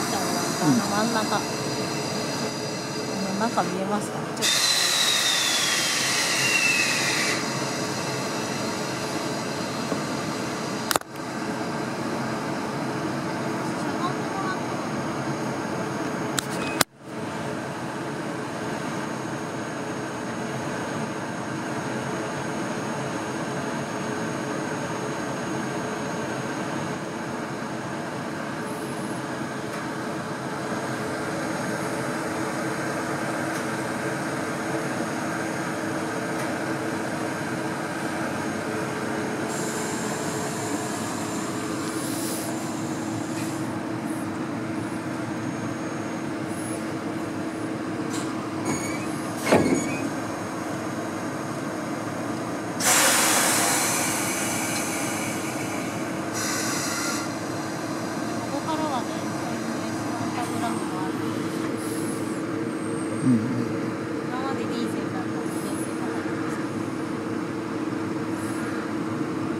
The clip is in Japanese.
かってもらうと、あの真ん中。あの中見えますかね？Mm-hmm.